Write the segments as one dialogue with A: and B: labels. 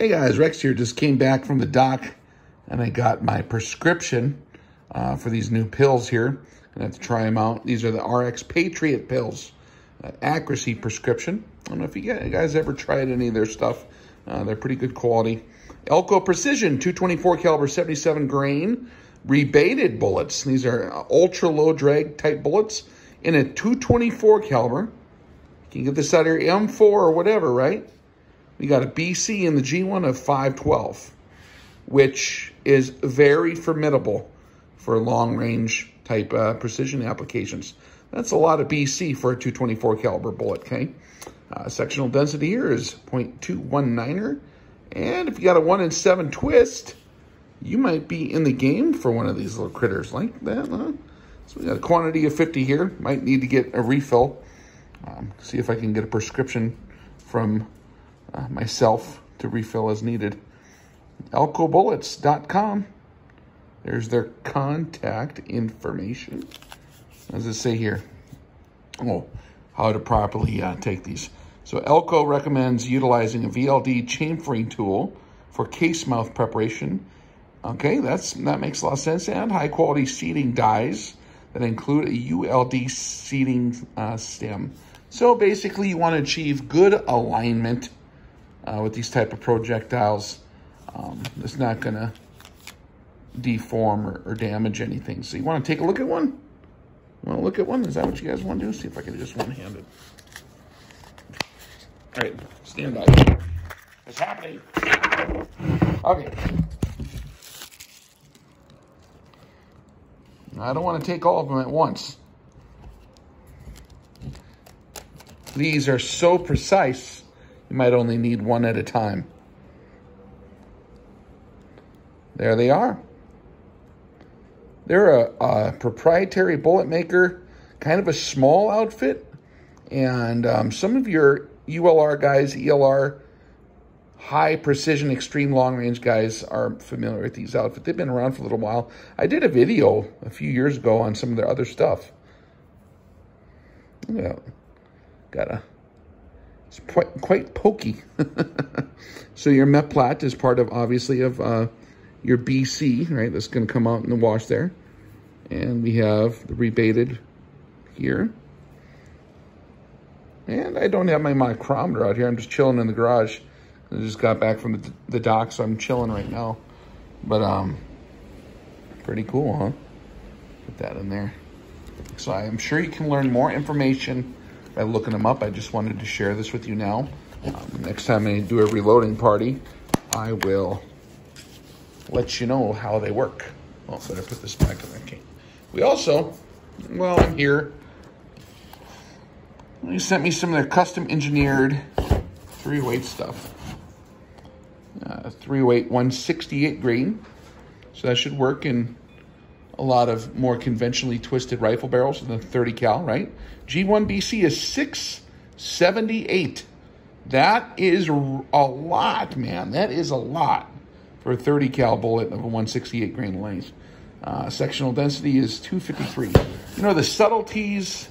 A: Hey guys, Rex here. Just came back from the doc and I got my prescription uh, for these new pills here. I have to try them out. These are the RX Patriot pills, uh, accuracy prescription. I don't know if you guys ever tried any of their stuff. Uh, they're pretty good quality. Alco Precision 224 caliber 77 grain rebated bullets. These are uh, ultra low drag type bullets in a 224 caliber. You can get this out of your M4 or whatever, right? We got a BC in the G1 of 512, which is very formidable for long range type uh, precision applications. That's a lot of BC for a 224 caliber bullet, okay? Uh, sectional density here is 0.219er. And if you got a 1 in 7 twist, you might be in the game for one of these little critters like that, huh? So we got a quantity of 50 here. Might need to get a refill. Um, see if I can get a prescription from uh, myself to refill as needed. AlcoBullets.com. There's their contact information. As it say here? Oh, how to properly uh, take these. So Alco recommends utilizing a VLD chamfering tool for case mouth preparation. Okay, that's that makes a lot of sense. And high quality seating dies that include a ULD seating uh, stem. So basically you want to achieve good alignment uh, with these type of projectiles. Um, it's not going to deform or, or, damage anything. So you want to take a look at one? Want to look at one? Is that what you guys want to do? See if I can just one-handed. All right, stand by. It's happening. Okay. I don't want to take all of them at once. These are so precise you might only need one at a time. There they are. They're a, a proprietary bullet maker, kind of a small outfit. And um, some of your ULR guys, ELR, high precision, extreme long range guys are familiar with these outfits. They've been around for a little while. I did a video a few years ago on some of their other stuff. Yeah, got a it's quite, quite pokey. so your Meplat is part of, obviously, of uh, your BC, right? That's going to come out in the wash there. And we have the rebated here. And I don't have my micrometer out here. I'm just chilling in the garage. I just got back from the, the doc, so I'm chilling right now. But, um, pretty cool, huh? Put that in there. So I'm sure you can learn more information by looking them up. I just wanted to share this with you now. Um, next time I do a reloading party, I will let you know how they work. Well, better put this back in the can. We also, well, I'm here. They sent me some of their custom engineered 308 stuff. Uh, 308 168 grain. So that should work in a lot of more conventionally twisted rifle barrels than 30 cal, right? G1BC is 678. That is a lot, man. That is a lot for a 30 cal bullet of a 168 grain length. Uh, sectional density is 253. You know, the subtleties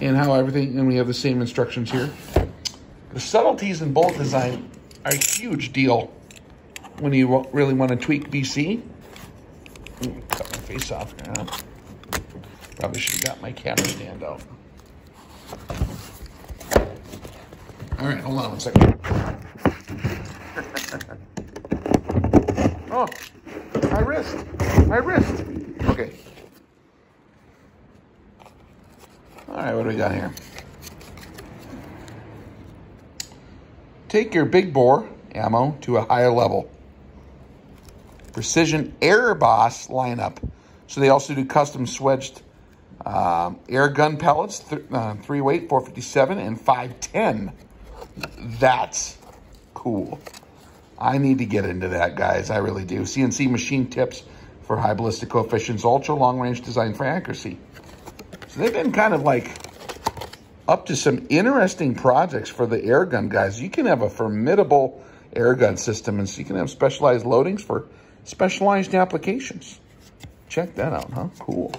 A: and how everything, and we have the same instructions here. The subtleties in bolt design are a huge deal when you really want to tweak BC face off. Yeah. Probably should have got my camera stand out. All right, hold on one second. oh, my wrist, my wrist. Okay. All right, what do we got here? Take your big bore ammo to a higher level. Precision Air Boss lineup. So they also do custom swaged um, air gun pellets, th uh, 308, 457 and 510. That's cool. I need to get into that, guys. I really do. CNC machine tips for high ballistic coefficients, ultra long range design for accuracy. So they've been kind of like up to some interesting projects for the air gun guys. You can have a formidable air gun system, and so you can have specialized loadings for specialized applications. Check that out, huh? Cool.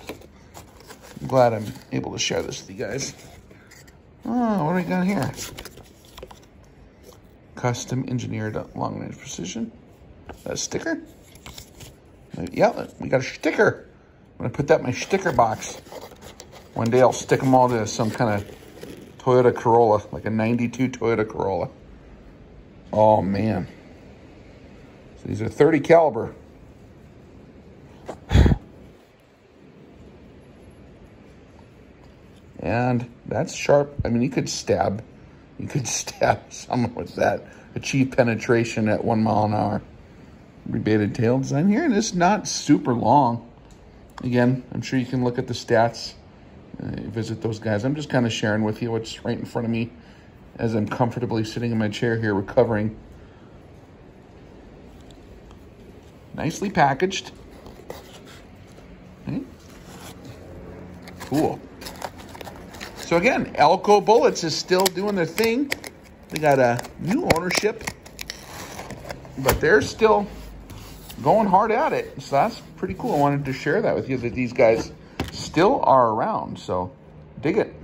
A: I'm glad I'm able to share this with you guys. Oh, what do we got here? custom engineered long range precision. A sticker? Yeah, we got a sticker. I'm gonna put that in my sticker box. One day I'll stick them all to some kind of Toyota Corolla, like a 92 Toyota Corolla. Oh man. So these are 30 caliber. And that's sharp. I mean, you could stab, you could stab someone with that. Achieve penetration at one mile an hour. Rebated tail design here, and it's not super long. Again, I'm sure you can look at the stats, uh, visit those guys. I'm just kind of sharing with you what's right in front of me as I'm comfortably sitting in my chair here recovering. Nicely packaged. Cool. So again, Alco Bullets is still doing their thing. They got a new ownership, but they're still going hard at it. So that's pretty cool. I wanted to share that with you that these guys still are around. So dig it.